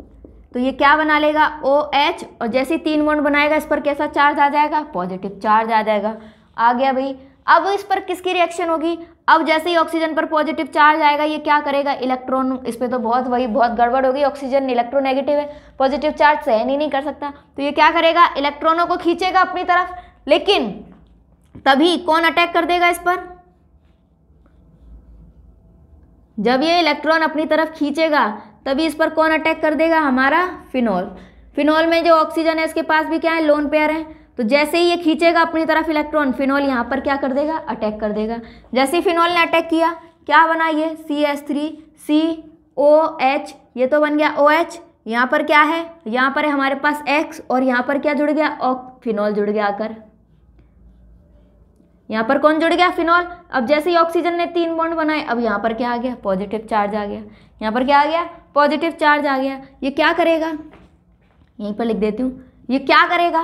तो ये क्या बना लेगा? ओ एच और जैसे तीन बॉन्ड बनाएगा, इस पर कैसा चार्ज आ जाएगा? पॉजिटिव चार्ज आ जाएगा। आ गया भाई। अब इस पर किसकी रिएक्शन होगी? अब जैसे ही ऑक्सीजन पर पॉजिटिव चार्ज आएगा, ये क्या करेगा? इलेक्ट्रॉन इस पर तो बहुत, वही बहुत गड़बड़ होगी। ऑक्सीजन इलेक्ट्रोनेगेटिव है। पॉजिटिव चार्ज सहन ही नहीं कर सकता। तो ये क्या करेगा? इलेक्ट्रॉनों को खींचेगा अपनी तरफ़। लेकिन तभी कौन अटैक कर देगा इस पर? जब ये इलेक्ट्रॉन अपनी तरफ़ खींचेगा तभी इस पर कौन अटैक कर देगा? हमारा फिनॉल फिनॉल में जो ऑक्सीजन है, इसके पास भी क्या है? लोन पेयर है। तो जैसे ही ये खींचेगा अपनी तरफ़ इलेक्ट्रॉन फिनॉल यहाँ पर क्या कर देगा? अटैक कर देगा। जैसे ही फिनॉल ने अटैक किया, क्या बना ये? C S three C O H ये तो बन गया ओ एच यहाँ पर क्या है? यहाँ पर है हमारे पास एक्स और यहाँ पर क्या जुड़ गया? ऑक् फिनॉल जुड़ गया आकर। यहाँ पर कौन जुड़ गया? फिनॉल अब जैसे ही ऑक्सीजन ने तीन बॉन्ड बनाए, अब यहाँ पर क्या आ गया? पॉजिटिव चार्ज आ गया। यहाँ पर क्या आ गया? पॉजिटिव चार्ज आ गया। ये क्या करेगा? यहीं पर लिख देती हूँ। ये क्या करेगा?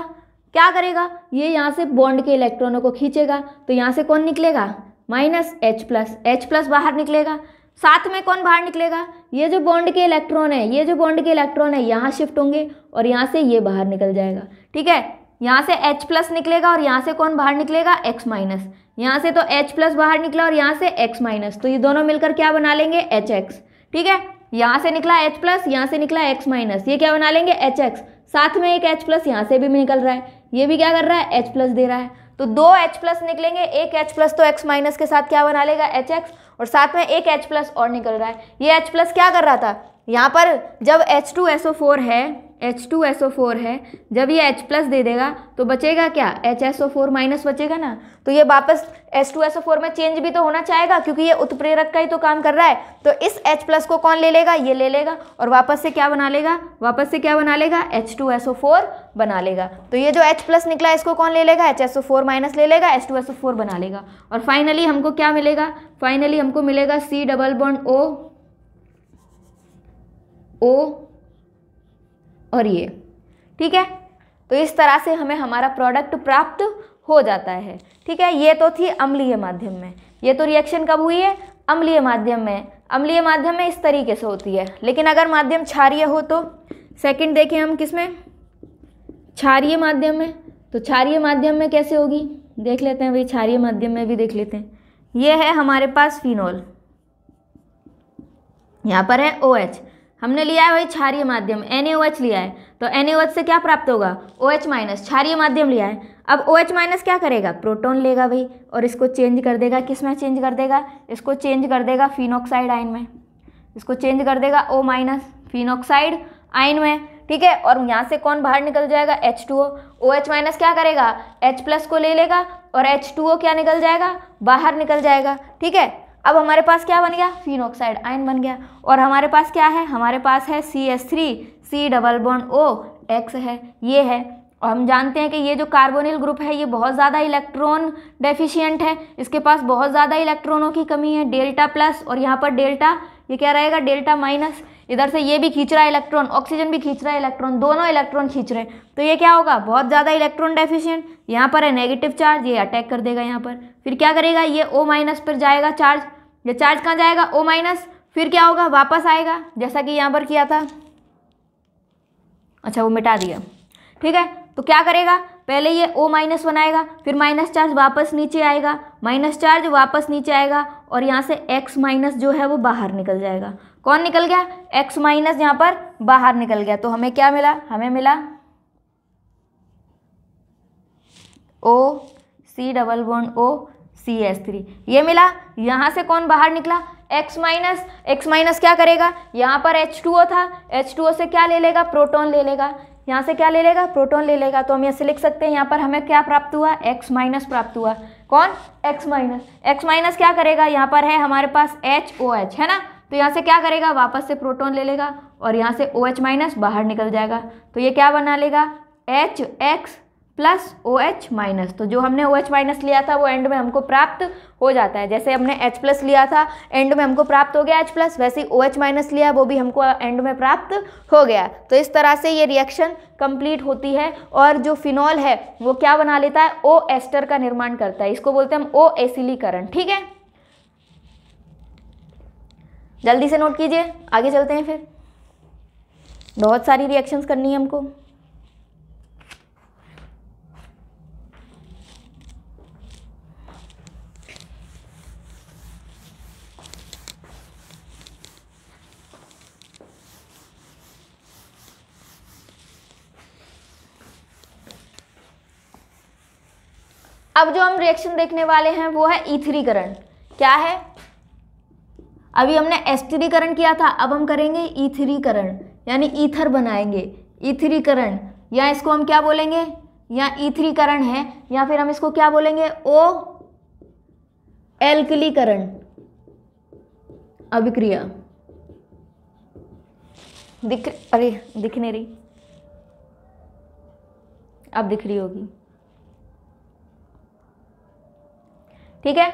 क्या करेगा? ये यहाँ से बॉन्ड के इलेक्ट्रॉनों को खींचेगा। तो यहाँ से कौन निकलेगा? Minus H plus H plus बाहर निकलेगा। साथ में कौन बाहर निकलेगा? ये जो बॉन्ड के इलेक्ट्रॉन है, ये जो बॉन्ड के इलेक्ट्रॉन है, यहाँ शिफ्ट होंगे और यहाँ से ये बाहर निकल जाएगा। ठीक है? यहाँ से H प्लस निकलेगा और यहाँ से कौन बाहर निकलेगा? X माइनस यहाँ से तो H प्लस बाहर निकला और यहाँ से X माइनस तो ये दोनों मिलकर क्या बना लेंगे? एच एक्स ठीक है? यहाँ से निकला H प्लस यहाँ से निकला X माइनस ये क्या बना लेंगे? एच एक्स साथ में एक H प्लस यहाँ से भी निकल रहा है। ये भी क्या कर रहा है? H प्लस दे रहा है। तो दो H प्लस निकलेंगे। एक H प्लस तो X माइनस के साथ क्या बना लेगा? एच एक्स और साथ में एक H प्लस और निकल रहा है। ये H प्लस क्या कर रहा था? यहाँ पर जब H2SO4 है H2SO4 है। जब ये H प्लस दे देगा तो बचेगा क्या? HSO4 माइनस बचेगा ना? तो ये वापस H2SO4 में चेंज भी तो होना चाहेगा, क्योंकि ये उत्प्रेरक का ही तो काम कर रहा है। तो इस H प्लस को कौन ले लेगा? ये ले लेगा, और वापस से क्या बना लेगा? वापस से क्या बना लेगा? H2SO4 बना लेगा। तो ये जो H प्लस निकला, इसको कौन ले लेगा? HSO4 माइनस ले लेगा H2SO4 बना लेगा। और फाइनली हमको क्या मिलेगा? फाइनली हमको मिलेगा सी डबल बॉन्ड ओ ओ और ये। ठीक है? तो इस तरह से हमें हमारा प्रोडक्ट प्राप्त हो जाता है। ठीक है? ये तो थी अम्लीय माध्यम में। ये तो रिएक्शन कब हुई है? अम्लीय माध्यम में। अम्लीय माध्यम में इस तरीके से होती है। लेकिन अगर माध्यम क्षारीय हो तो? सेकंड देखें हम किसमें क्षारीय माध्यम में। तो क्षारीय माध्यम में कैसे होगी? देख लेते हैं भाई, क्षारीय माध्यम में भी देख लेते हैं। ये है हमारे पास फिनॉल यहाँ पर है ओ OH हमने लिया है वही क्षारीय माध्यम NaOH लिया है। तो NaOH से क्या प्राप्त होगा? ओ OH माइनस क्षारीय माध्यम लिया है। अब ओ OH माइनस क्या करेगा? प्रोटॉन लेगा भाई और इसको चेंज कर देगा। किसमें चेंज कर देगा? इसको चेंज कर देगा फिनॉक्साइड आयन में। इसको चेंज कर देगा ओ माइनस फिनॉक्साइड आयन में। ठीक है? और यहाँ से कौन बाहर निकल जाएगा? H two O H minus क्या करेगा? एच प्लस को ले लेगा, और एच टू ओ क्या निकल जाएगा? बाहर निकल जाएगा। ठीक है? अब हमारे पास क्या बन गया? फिनोक्साइड आयन बन गया। और हमारे पास क्या है? हमारे पास है C S three C double bond O X है। ये है। और हम जानते हैं कि ये जो कार्बोनिल ग्रुप है, ये बहुत ज़्यादा इलेक्ट्रॉन डेफिशिएंट है। इसके पास बहुत ज़्यादा इलेक्ट्रॉनों की कमी है डेल्टा प्लस और यहाँ पर डेल्टा ये क्या रहेगा? डेल्टा माइनस इधर से ये भी खींच रहा है इलेक्ट्रॉन ऑक्सीजन भी खींच रहा है इलेक्ट्रॉन दोनों इलेक्ट्रॉन खींच रहे हैं। तो ये क्या होगा? बहुत ज़्यादा इलेक्ट्रॉन डेफिशिएंट यहाँ पर है नेगेटिव चार्ज ये अटैक कर देगा यहाँ पर। फिर क्या करेगा? ये ओ माइनस पर जाएगा चार्ज ये चार्ज कहाँ जाएगा? O minus. फिर क्या होगा? वापस आएगा, जैसा कि यहाँ पर किया था। अच्छा वो मिटा दिया। ठीक है तो क्या करेगा? पहले ये ओ माइनस बनाएगा, फिर माइनस चार्ज वापस नीचे आएगा। माइनस चार्ज वापस नीचे आएगा, और यहाँ से एक्स माइनस जो है वो बाहर निकल जाएगा। कौन निकल गया? एक्स माइनस यहाँ पर बाहर निकल गया। तो हमें क्या मिला? हमें मिला O C double one O C S three ये मिला, यहाँ से कौन बाहर निकला? X माइनस एक्स माइनस क्या करेगा? यहाँ पर H2O था। H2O से क्या ले लेगा? प्रोटॉन ले लेगा। यहाँ से क्या ले लेगा? प्रोटॉन ले लेगा। तो हम यहाँ से लिख सकते हैं, यहाँ पर हमें क्या प्राप्त हुआ? X माइनस प्राप्त हुआ। कौन? X माइनस एक्स माइनस क्या करेगा? यहाँ पर है हमारे पास एच ओ एच है ना? तो यहाँ से क्या करेगा? वापस से प्रोटोन ले लेगा और यहाँ से ओ एच माइनस बाहर निकल जाएगा। तो ये क्या बना लेगा? H X plus O H minus तो जो हमने ओ एच माइनस लिया था, वो एंड में हमको प्राप्त हो जाता है। जैसे हमने एच प्लस लिया था एंड में हमको प्राप्त हो गया एच प्लस, वैसे ही ओ एच माइनस लिया, वो भी हमको एंड में प्राप्त हो गया। तो इस तरह से ये रिएक्शन कंप्लीट होती है, और जो फिनॉल है, वो क्या बना लेता है? ओ एस्टर का निर्माण करता है। इसको बोलते हैं हम ओ एसिलीकरण ठीक है? जल्दी से नोट कीजिए, आगे चलते हैं फिर। बहुत सारी रिएक्शंस करनी है हमको। अब जो हम रिएक्शन देखने वाले हैं, वो है ईथरीकरण क्या है? अभी हमने एस्टिरीकरण किया था, अब हम करेंगे ईथरीकरण यानी ईथर बनाएँगे। ईथरीकरण या इसको हम क्या बोलेंगे? या ईथरीकरण है, या फिर हम इसको क्या बोलेंगे? ओ एल्कलीकरण अभिक्रिया। दिख, अरे, दिख नहीं रही। अब दिख रही होगी। ठीक है?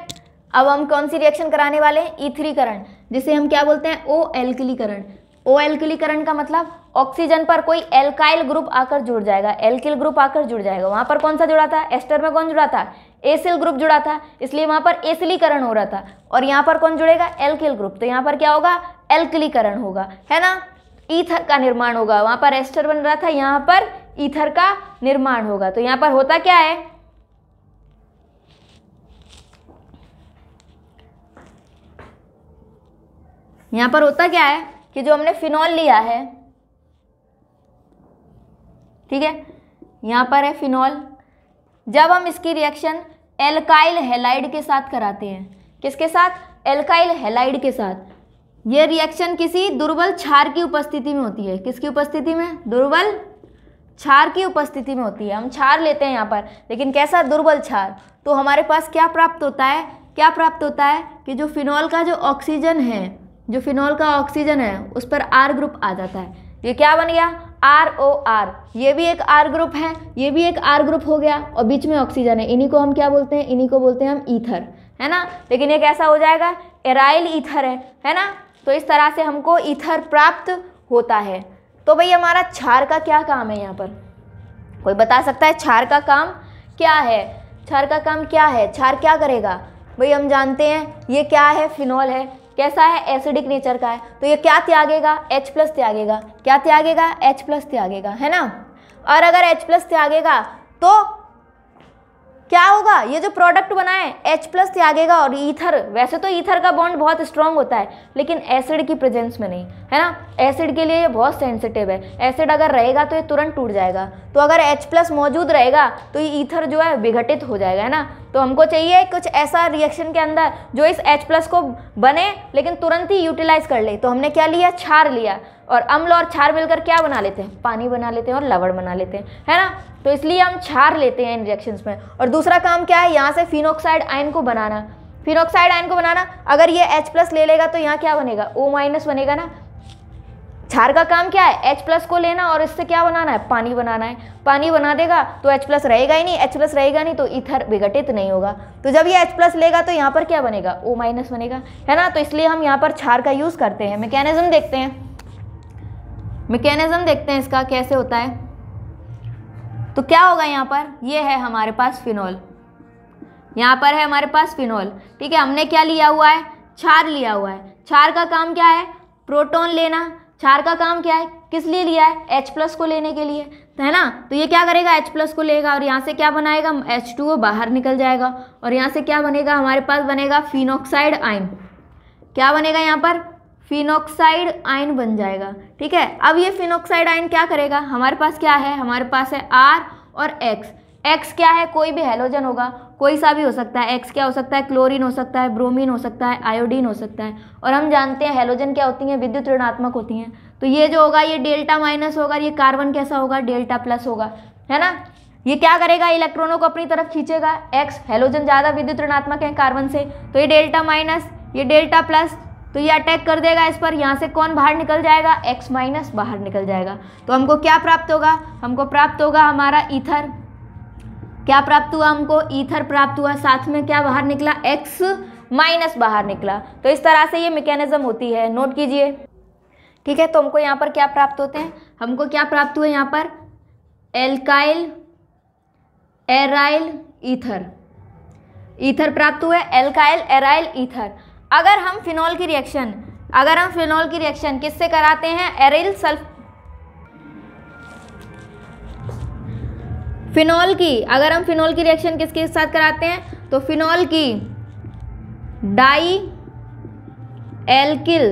अब हम कौन सी रिएक्शन कराने वाले हैं? ईथरीकरण जिसे हम क्या बोलते हैं? ओ एल्किलीकरण ओ एल्किलीकरण का मतलब ऑक्सीजन पर कोई एल्काइल ग्रुप आकर जुड़ जाएगा। एल्किल ग्रुप आकर जुड़ जाएगा। वहाँ पर कौन सा जुड़ा था? एस्टर में कौन जुड़ा था? एसिल ग्रुप जुड़ा था। इसलिए वहाँ पर एसिलीकरण हो रहा था। और यहाँ पर कौन जुड़ेगा? एल्किल ग्रुप तो यहाँ पर क्या होगा? एल्किलीकरण होगा। है ना? ईथर का निर्माण होगा। वहाँ पर एस्टर बन रहा था। यहाँ पर ईथर का निर्माण होगा। तो यहाँ पर होता क्या है? यहाँ पर होता क्या है कि जो हमने फिनॉल लिया है, ठीक है, यहाँ पर है फिनॉल। जब हम इसकी रिएक्शन एल्काइल हेलाइड के साथ कराते हैं, किसके साथ? एल्काइल हेलाइड के साथ। यह रिएक्शन किसी दुर्बल क्षार की उपस्थिति में होती है। किसकी उपस्थिति में? दुर्बल क्षार की उपस्थिति में होती है। हम क्षार लेते हैं यहाँ पर, लेकिन कैसा दुर्बल क्षार? तो हमारे पास क्या प्राप्त होता है? क्या प्राप्त होता है कि जो फिनॉल का जो ऑक्सीजन है जो फिनॉल का ऑक्सीजन है, उस पर आर ग्रुप आ जाता है। ये क्या बन गया? आर ओ आर ये भी एक आर ग्रुप है, ये भी एक आर ग्रुप हो गया और बीच में ऑक्सीजन है। इन्हीं को हम क्या बोलते हैं? इन्हीं को बोलते हैं हम ईथर है ना? लेकिन ये कैसा हो जाएगा? एराइल ईथर है है ना? तो इस तरह से हमको ईथर प्राप्त होता है। तो भाई, हमारा क्षार का क्या काम है यहाँ पर? कोई बता सकता है क्षार का काम क्या है? क्षार का काम क्या है? क्षार क्या करेगा? भाई, हम जानते हैं ये क्या है? फिनॉल है। कैसा है? एसिडिक नेचर का है। तो ये क्या त्यागेगा? H plus त्यागेगा। क्या त्यागेगा? H प्लस त्यागेगा, है ना? और अगर H प्लस त्यागेगा तो क्या होगा? ये जो प्रोडक्ट बना है H प्लस त्यागेगा और ईथर वैसे तो ईथर का बॉन्ड बहुत स्ट्रांग होता है, लेकिन एसिड की प्रेजेंस में नहीं, है ना? एसिड के लिए ये बहुत सेंसिटिव है। एसिड अगर रहेगा तो ये तुरंत टूट जाएगा। तो अगर H प्लस मौजूद रहेगा तो ये ईथर जो है विघटित हो जाएगा, है ना? तो हमको चाहिए कुछ ऐसा रिएक्शन के अंदर जो इस H प्लस को बने, लेकिन तुरंत ही यूटिलाइज कर ले। तो हमने क्या लिया? छार लिया। और अम्ल और क्षार मिलकर क्या बना लेते हैं? पानी बना लेते हैं और लवण बना लेते हैं, है ना? तो इसलिए हम छार लेते हैं रिएक्शंस में। और दूसरा काम क्या है? यहाँ से फिनोक्साइड आयन को बनाना। फिनोक्साइड आयन को बनाना, अगर ये H प्लस ले लेगा तो यहाँ क्या बनेगा? O माइनस बनेगा ना। छार का काम क्या है? H प्लस को लेना और इससे क्या बनाना है? पानी बनाना है। पानी बना देगा तो H प्लस रहेगा ही नहीं। H प्लस रहेगा नहीं तो इथर विघटित नहीं होगा। तो जब ये H प्लस लेगा तो यहाँ पर क्या बनेगा? O माइनस बनेगा। है ना? तो इसलिए हम यहाँ पर छार का यूज़ करते हैं। मैकेनिज्म देखते हैं। मैकेनिज्म देखते हैं इसका कैसे होता है। तो क्या होगा यहाँ पर? ये है हमारे पास फिनॉल यहाँ पर है हमारे पास फिनॉल ठीक है, हमने क्या लिया हुआ है? छार लिया हुआ है. छार का काम क्या है? प्रोटॉन लेना. छार का काम क्या है? किस लिए लिया है? H प्लस को लेने के लिए. है ना? तो ये क्या करेगा? H प्लस को लेगा और यहाँ से क्या बनाएगा? एच टू बाहर निकल जाएगा और यहाँ से क्या बनेगा? हमारे पास बनेगा फिनोक्साइड आइन क्या बनेगा यहाँ पर? फिनोक्साइड आयन बन जाएगा, ठीक है? अब ये फिनोक्साइड आयन क्या करेगा? हमारे पास क्या है? हमारे पास है आर और एक्स एक्स क्या है? कोई भी हेलोजन होगा, कोई सा भी हो सकता है। एक्स क्या हो सकता है? क्लोरीन हो सकता है ब्रोमीन हो सकता है आयोडीन हो सकता है। और हम जानते हैं हेलोजन क्या होती हैं? विद्युत ऋणात्मक होती हैं। तो ये जो होगा, ये डेल्टा माइनस होगा, ये कार्बन कैसा होगा? डेल्टा प्लस होगा, है ना? ये क्या करेगा? इलेक्ट्रॉनों को अपनी तरफ़ खींचेगा। एक्स हेलोजन ज़्यादा विद्युत ऋणात्मक है कार्बन से। तो ये डेल्टा माइनस, ये डेल्टा प्लस तो ये अटैक कर देगा इस पर। यहाँ से कौन बाहर निकल जाएगा? एक्स माइनस बाहर निकल जाएगा। तो हमको क्या प्राप्त होगा? हमको प्राप्त होगा हमारा ईथर क्या प्राप्त हुआ हमको? ईथर प्राप्त हुआ। साथ में क्या बाहर निकला? एक्स माइनस बाहर निकला। तो इस तरह से ये मैकेनिज्म होती है। नोट कीजिए। ठीक है तो हमको यहाँ पर क्या प्राप्त होते हैं? हमको क्या प्राप्त हुआ यहाँ पर? एल्काइल एराइल ईथर ईथर प्राप्त हुआ। एल्काइल एराइल ईथर अगर हम फिनॉल की रिएक्शन अगर हम फिनॉल की रिएक्शन किससे कराते हैं? एरिल सल्फ फिनॉल की, अगर हम फिनॉल की रिएक्शन किसके साथ कराते हैं? तो फिनॉल की डाई एल्किल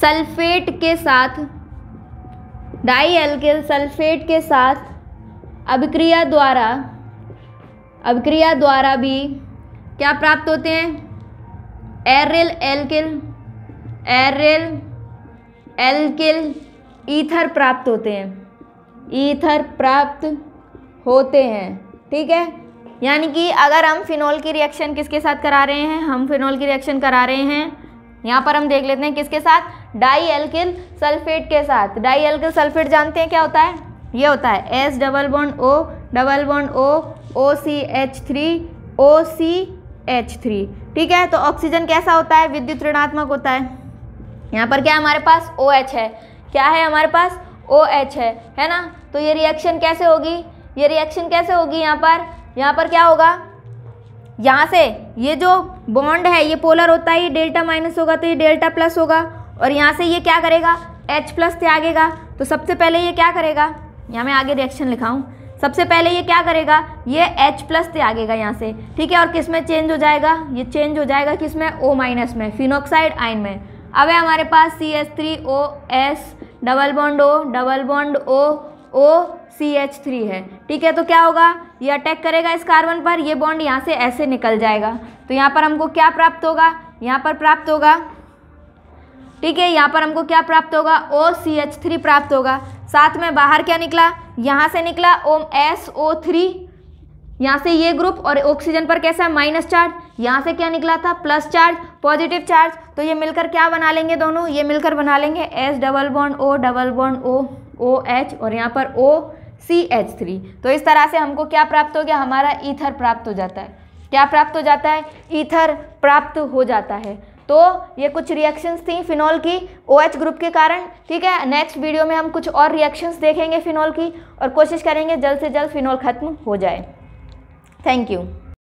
सल्फेट के साथ, डाई एल्किल सल्फेट के साथ अभिक्रिया द्वारा अभिक्रिया द्वारा भी क्या प्राप्त होते हैं? Aryl alkyl aryl alkyl ether प्राप्त होते हैं। ईथर प्राप्त होते हैं। ठीक है? यानी कि अगर हम फिनॉल की रिएक्शन किसके साथ करा रहे हैं? हम फिनॉल की रिएक्शन करा रहे हैं। यहाँ पर हम देख लेते हैं किसके साथ? डाई एल्किल सल्फेट के साथ। डाई एल्किल सल्फेट जानते हैं क्या होता है? ये होता है S double bond O, double bond O O C H three, O C H three. ठीक है? तो ऑक्सीजन कैसा होता है? विद्युत ऋणात्मक होता है। यहाँ पर क्या हमारे पास? ओ OH है। क्या है हमारे पास? ओ OH है। है ना? तो ये रिएक्शन कैसे होगी? ये रिएक्शन कैसे होगी यहाँ पर? यहाँ पर क्या होगा? यहाँ से ये जो बॉन्ड है, ये पोलर होता है, ये डेल्टा माइनस होगा तो ये डेल्टा प्लस होगा। और यहाँ से ये क्या करेगा? एच प्लस त्यागेगा तो सबसे पहले ये क्या करेगा? यहाँ मैं आगे रिएक्शन लिखाऊँ। सबसे पहले ये क्या करेगा? ये H प्लस त्यागेगा यहाँ से। ठीक है, और किसमें चेंज हो जाएगा? ये चेंज हो जाएगा किसमें? O माइनस में फिनोक्साइड आइन में। अब है हमारे पास C H three O S double bond O double bond O O C H three है। ठीक है तो क्या होगा? ये अटैक करेगा इस कार्बन पर, ये बॉन्ड यहाँ से ऐसे निकल जाएगा। तो यहाँ पर हमको क्या प्राप्त होगा? यहाँ पर प्राप्त होगा, ठीक है, यहाँ पर हमको क्या प्राप्त होगा? ओ सी एच थ्री प्राप्त होगा। साथ में बाहर क्या निकला? यहाँ से निकला ओम एस ओ थ्री यहाँ से ये ग्रुप और ऑक्सीजन पर कैसा है? माइनस चार्ज यहाँ से क्या निकला था? प्लस चार्ज पॉजिटिव चार्ज तो ये मिलकर क्या बना लेंगे दोनों? ये मिलकर बना लेंगे S double bond O double bond O O H और यहाँ पर ओ सी एच थ्री तो इस तरह से हमको क्या प्राप्त हो गया? हमारा ईथर प्राप्त हो जाता है। क्या प्राप्त हो जाता है? ईथर प्राप्त हो जाता है। तो ये कुछ रिएक्शंस थी फिनॉल की ओ OH ग्रुप के कारण, ठीक है? नेक्स्ट वीडियो में हम कुछ और रिएक्शंस देखेंगे फिनॉल की और कोशिश करेंगे जल्द से जल्द फिनॉल ख़त्म हो जाए। Thank you